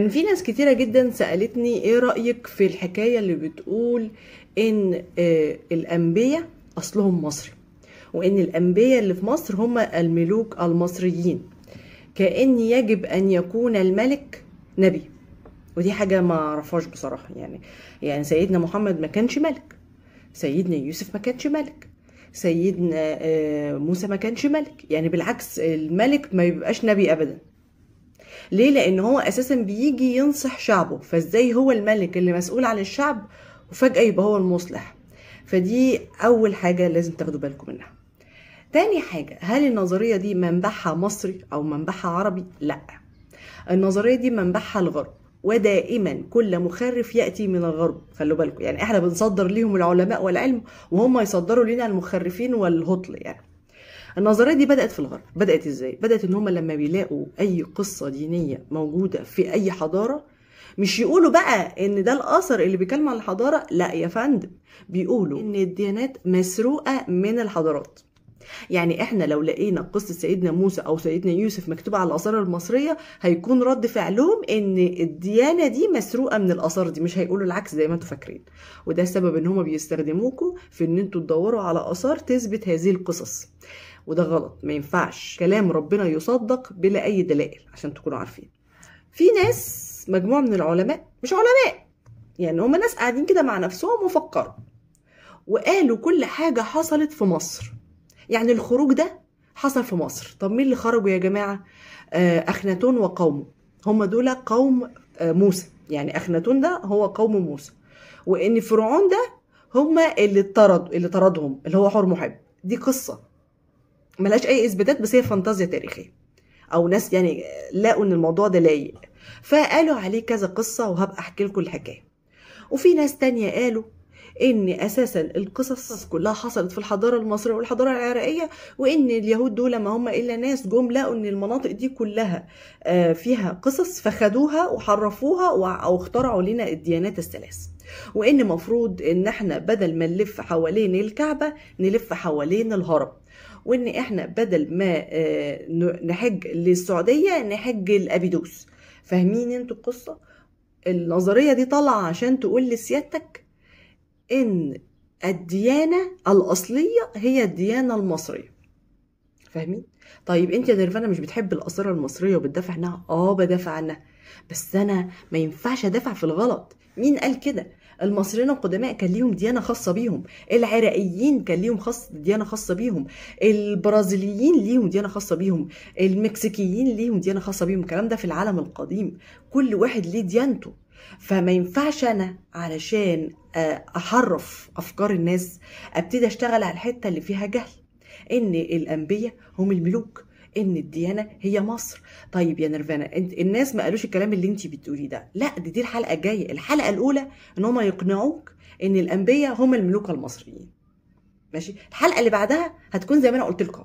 كان في ناس كتيرة جدا سألتني إيه رأيك في الحكاية اللي بتقول إن آه، الأنبياء أصلهم مصري وإن الأنبياء اللي في مصر هم الملوك المصريين كأن يجب أن يكون الملك نبي. ودي حاجة ما أعرفهاش بصراحة يعني يعني سيدنا محمد ما كانش ملك سيدنا يوسف ما كانش ملك سيدنا آه، موسى ما كانش ملك. يعني بالعكس الملك ما بيبقاش نبي أبدا. ليه؟ لأن هو أساسا بيجي ينصح شعبه. فإزاي هو الملك اللي مسؤول عن الشعب وفجأة يبقى هو المصلح؟ فدي أول حاجة لازم تاخدوا بالكم منها. تاني حاجة هل النظرية دي منبعها مصري أو منبعها عربي؟ لأ. النظرية دي منبعها الغرب ودائما كل مخرف يأتي من الغرب. خلوا بالكم يعني إحنا بنصدر ليهم العلماء والعلم وهم يصدروا لنا المخرفين والهطل يعني. النظرية دي بدأت في الغرب. بدأت إزاي؟ بدأت إن هم لما بيلاقوا أي قصة دينية موجودة في أي حضارة مش يقولوا بقى إن ده الآثر اللي بيتكلم عن الحضارة لا يا فندم. بيقولوا إن الديانات مسروقة من الحضارات. يعني إحنا لو لقينا قصة سيدنا موسى أو سيدنا يوسف مكتوبة على الآثار المصرية هيكون رد فعلهم إن الديانة دي مسروقة من الآثار دي مش هيقولوا العكس زي ما أنتوا فاكرين. وده السبب إن هما بيستخدموكوا في إن أنتوا تدوروا على آثار تثبت هذه القصص. وده غلط ما ينفعش كلام ربنا يصدق بلا أي دلائل عشان تكونوا عارفين. في ناس مجموعة من العلماء مش علماء يعني هما ناس قاعدين كده مع نفسهم وفكروا وقالوا كل حاجة حصلت في مصر. يعني الخروج ده حصل في مصر. طب مين اللي خرجوا يا جماعة؟ آه، أخناتون وقومه. هم دول قوم آه، موسى. يعني أخناتون ده هو قوم موسى. وإن فرعون ده هم اللي اطرد اللي طردهم اللي هو حور محب. دي قصة. ملهاش أي إثباتات بس هي فانتازيا تاريخية. أو ناس يعني لقوا إن الموضوع ده لايق. فقالوا عليه كذا قصة وهبقى أحكي لكم الحكاية. وفي ناس تانية قالوا إن أساسا القصص كلها حصلت في الحضارة المصرية والحضارة العراقية وإن اليهود دول ما هم إلا ناس جم لقوا إن المناطق دي كلها آه، فيها قصص فخدوها وحرفوها أو اخترعوا لنا الديانات الثلاث. وإن مفروض إن إحنا بدل ما نلف حوالين الكعبة نلف حوالين الهرم. وإن إحنا بدل ما آه، نحج للسعودية نحج لأبيدوس. فاهمين أنتوا القصة؟ النظرية دي طالعة عشان تقول لسيادتك إن الديانة الأصلية هي الديانة المصرية. فاهمين؟ طيب أنت يا نيرفانا مش بتحب الاثار المصرية وبتدافع عنها؟ آه بدافع عنها. بس أنا ما ينفعش أدافع في الغلط. مين قال كده؟ المصريين القدماء كان ليهم ديانة خاصة بيهم. العراقيين كان ليهم خاص ديانة خاصة بيهم. البرازيليين ليهم ديانة خاصة بيهم. المكسيكيين ليهم ديانة خاصة بيهم. الكلام ده في العالم القديم. كل واحد ليه ديانته. فما ينفعش أنا علشان آه، أحرف أفكار الناس أبتدي أشتغل على الحتة اللي فيها جهل. إن الأنبياء هم الملوك. إن الديانة هي مصر. طيب يا نيرفانا انت الناس ما قالوش الكلام اللي انت بتقوليه ده. لا دي دي الحلقة الجاية. الحلقة الأولى إن هم يقنعوك إن الأنبياء هم الملوك المصريين. ماشي؟ الحلقة اللي بعدها هتكون زي ما أنا قلت لكم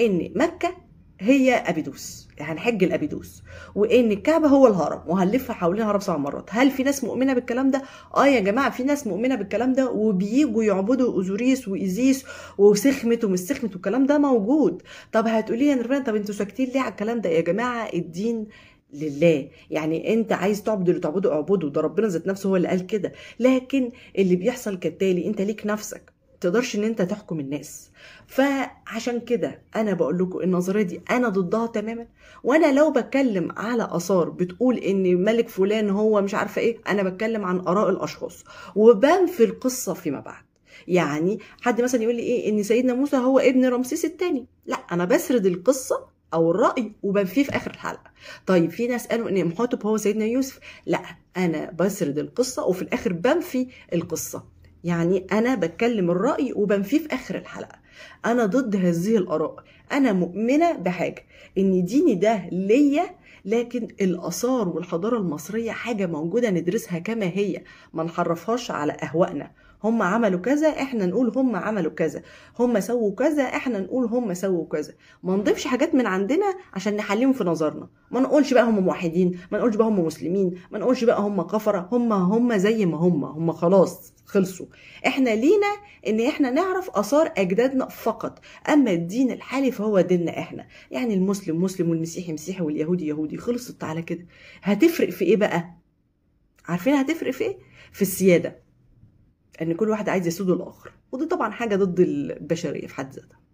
إن مكة هي أبيدوس هنحج الأبيدوس. وإن الكعبه هو الهرم وهنلف حوالين الهرم سبع مرات. هل في ناس مؤمنة بالكلام ده؟ آه يا جماعة في ناس مؤمنة بالكلام ده وبييجوا يعبدوا أوزوريس وإيزيس وسخمت ومش سخمت والكلام ده موجود. طب هتقولي لي يا نيرفانا طب أنتوا ساكتين ليه على الكلام ده؟ يا جماعة الدين لله. يعني انت عايز تعبد اللي تعبده اعبده ده ربنا ذات نفسه هو اللي قال كده. لكن اللي بيحصل كالتالي انت ليك نفسك. تقدرش إن أنت تحكم الناس. فعشان كده أنا بقول لكم النظرية دي أنا ضدها تماما. وأنا لو بتكلم على آثار بتقول إن ملك فلان هو مش عارفة إيه أنا بتكلم عن آراء الأشخاص. وبنفي القصة فيما بعد. يعني حد مثلا يقول لي إيه إن سيدنا موسى هو ابن رمسيس الثاني لا أنا بسرد القصة أو الرأي وبنفيه في آخر الحلقة. طيب في ناس قالوا إن امحوتب هو سيدنا يوسف. لا أنا بسرد القصة وفي الآخر بنفي القصة. يعني أنا بتكلم الرأي وبنفيه في آخر الحلقة. أنا ضد هذه الآراء. أنا مؤمنة بحاجة إن ديني ده ليا لكن الآثار والحضارة المصرية حاجة موجودة ندرسها كما هي. ما نحرفهاش على أهوائنا. هم عملوا كذا إحنا نقول هم عملوا كذا. هم سووا كذا إحنا نقول هم سووا كذا. ما نضيفش حاجات من عندنا عشان نحليهم في نظرنا. ما نقولش بقى هم موحدين ما نقولش بقى هم مسلمين ما نقولش بقى هم كفرة. هم هم زي ما هم. هم خلاص خلصوا. إحنا لينا إن إحنا نعرف آثار أجدادنا فقط. أما الدين الحالي فهو ديننا إحنا. يعني المسلم مسلم والمسيحي مسيحي واليهودي يهودي. خلصت على كده. هتفرق في إيه بقى؟ عارفين هتفرق في إيه؟ في السيادة. إن كل واحد عايز يسود الآخر. ودي طبعا حاجة ضد البشرية في حد ذاتها.